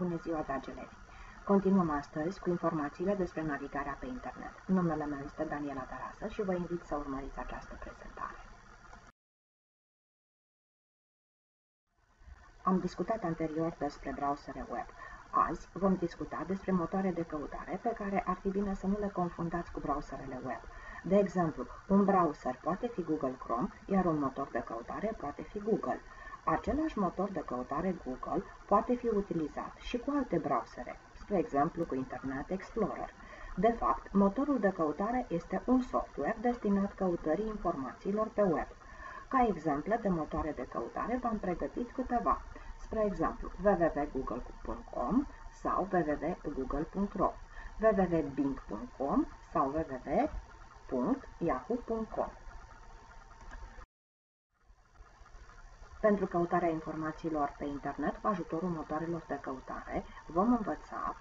Bună ziua, dragi elevi! Continuăm astăzi cu informațiile despre navigarea pe internet. Numele meu este Daniela Tarasă și vă invit să urmăriți această prezentare. Am discutat anterior despre browsere web. Azi vom discuta despre motoare de căutare pe care ar fi bine să nu le confundați cu browserele web. De exemplu, un browser poate fi Google Chrome, iar un motor de căutare poate fi Google. Același motor de căutare Google poate fi utilizat și cu alte browsere, spre exemplu cu Internet Explorer. De fapt, motorul de căutare este un software destinat căutării informațiilor pe web. Ca exemple de motoare de căutare v-am pregătit câteva, spre exemplu www.google.com sau www.google.ro, www.bing.com sau www.yahoo.com. Pentru căutarea informațiilor pe internet cu ajutorul motoarelor de căutare, vom învăța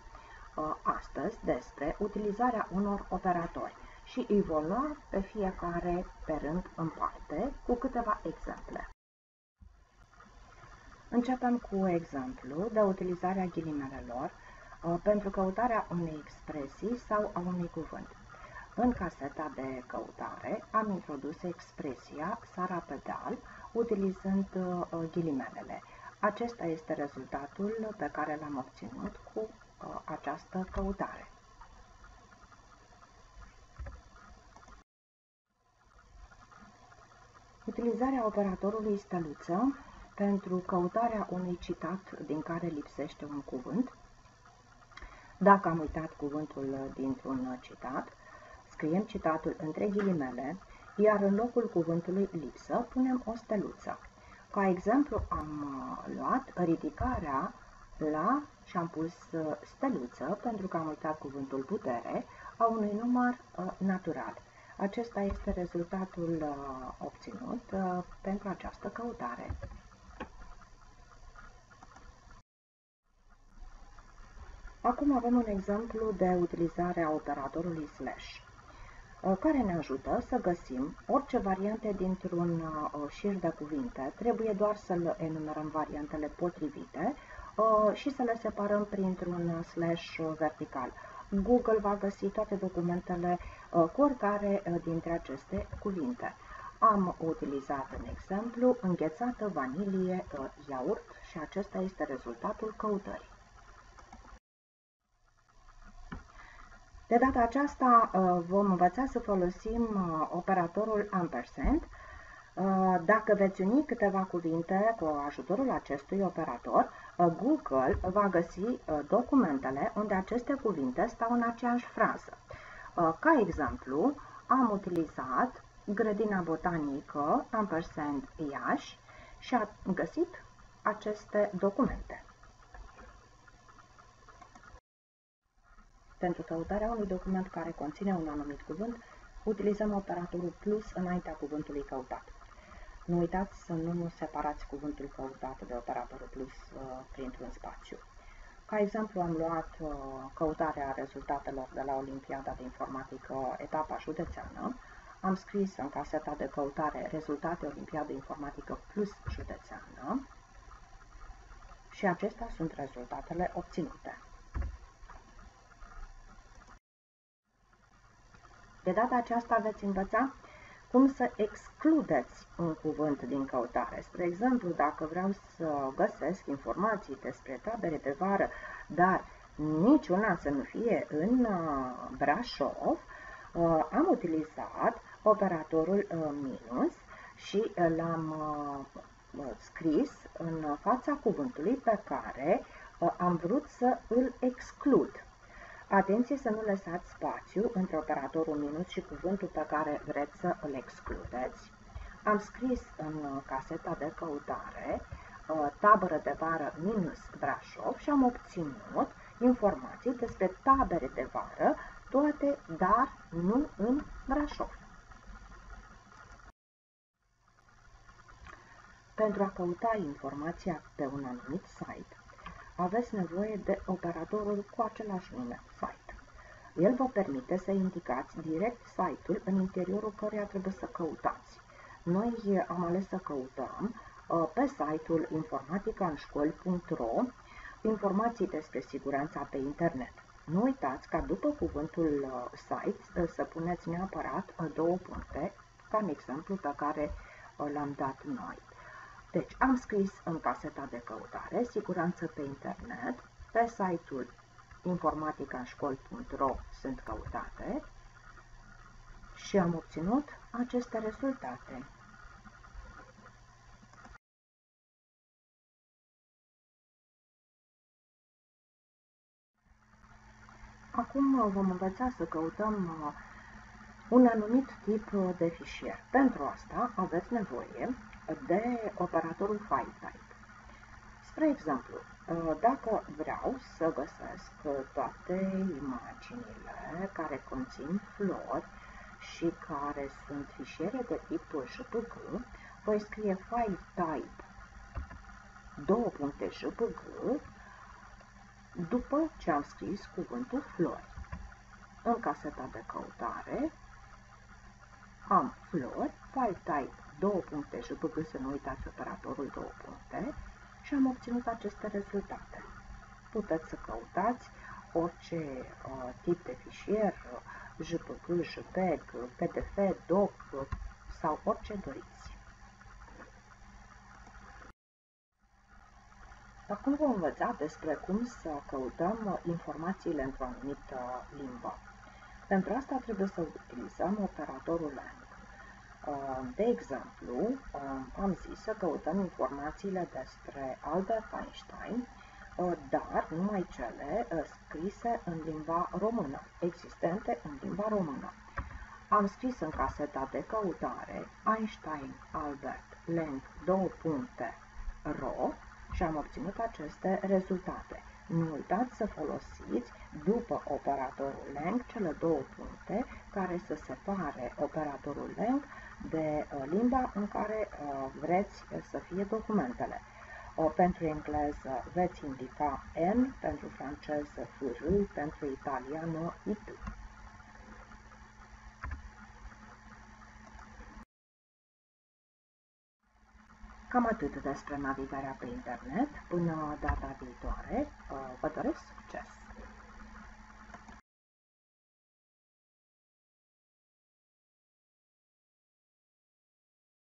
uh, astăzi despre utilizarea unor operatori și îi vom lua pe fiecare pe rând în parte cu câteva exemple. Începem cu exemplu de utilizarea ghilimelelor uh, pentru căutarea unei expresii sau a unui cuvânt. În caseta de căutare am introdus expresia Sara Pedal utilizând uh, ghilimelele. Acesta este rezultatul pe care l-am obținut cu uh, această căutare. Utilizarea operatorului steluță pentru căutarea unui citat din care lipsește un cuvânt. Dacă am uitat cuvântul dintr-un citat, scriem citatul între ghilimele, iar în locul cuvântului lipsă punem o steluță. Ca exemplu am uh, luat ridicarea la și am pus uh, steluță pentru că am uitat cuvântul putere a unui număr uh, natural. Acesta este rezultatul obținut pentru această căutare. Acum avem un exemplu de utilizare a operatorului slash. Uh, care ne ajută să găsim orice variante dintr-un uh, șir de cuvinte. Trebuie doar să le enumerăm variantele potrivite uh, și să le separăm printr-un slash vertical. Google va găsi toate documentele cu oricare dintre aceste cuvinte. Am utilizat în exemplu înghețată, vanilie, iaurt și acesta este rezultatul căutării. De data aceasta uh, vom învăța să folosim uh, operatorul ampersand. Uh, dacă veți uni câteva cuvinte cu ajutorul acestui operator, Google va găsi documentele unde aceste cuvinte stau în aceeași frază. Ca exemplu, am utilizat grădina botanică ampersand Iași și am găsit aceste documente. Pentru căutarea unui document care conține un anumit cuvânt, utilizăm operatorul plus înaintea cuvântului căutat. Nu uitați să nu separați cuvântul căutat de operatorul plus uh, printr-un spațiu. Ca exemplu, am luat uh, căutarea rezultatelor de la Olimpiada de Informatică, etapa județeană. Am scris în caseta de căutare rezultate Olimpiada Informatică plus județeană și acestea sunt rezultatele obținute. De data aceasta veți învăța cum să excludeți un cuvânt din căutare. Spre exemplu, dacă vreau să găsesc informații despre tabere de vară, dar niciuna să nu fie în uh, Brașov, uh, am utilizat operatorul uh, minus și l-am scris în fața cuvântului pe care am vrut să îl exclud. Atenție să nu lăsați spațiu între operatorul minus și cuvântul pe care vreți să îl excludeți. Am scris în caseta de căutare uh, tabără de vară minus Brașov și am obținut informații despre tabere de vară, toate, dar nu în Brașov. Pentru a căuta informația pe un anumit site, aveți nevoie de operatorul cu același nume, site. El vă permite să indicați direct site-ul în interiorul căreia trebuie să căutați. Noi am ales să căutăm uh, pe site-ul informaticaînșcoli.ro informații despre siguranța pe internet. Nu uitați ca după cuvântul uh, site uh, să puneți neapărat uh, două puncte, ca în exemplu pe care l-am dat noi. Deci am scris în caseta de căutare siguranță pe internet, pe site-ul informaticașcol.ro sunt căutate și am obținut aceste rezultate. Acum uh, vom învăța să căutăm uh, un anumit tip uh, de fișier. Pentru asta aveți nevoie de operatorul file type. Spre exemplu, dacă vreau să găsesc toate imaginile care conțin flori și care sunt fișiere de tip JPG, voi scrie file type 2.jpg după ce am scris cuvântul flori. În caseta de căutare am flori, file type 2 puncte jpg, să nu uitați operatorul 2 puncte și am obținut aceste rezultate. Puteți să căutați orice uh, tip de fișier, JPG, JPEG, PDF, DOC sau orice doriți. Acum vom învăța despre cum să căutăm informațiile într-o anumită limbă. Pentru asta trebuie să utilizăm operatorul lang. Uh, de exemplu, uh, am zis să căutăm informațiile despre Albert Einstein, uh, dar numai cele scrise în limba română, existente în limba română. Am scris în caseta de căutare Einstein Albert Lang 2 puncte ro și am obținut aceste rezultate. Nu uitați să folosiți după operatorul leng cele două puncte care să separe operatorul leng de uh, limba în care uh, vreți să fie documentele. Uh, pentru engleză veți indica N, pentru franceză FR, pentru italiană IT. Cam atât despre navigarea pe internet. Până data viitoare, vă doresc succes!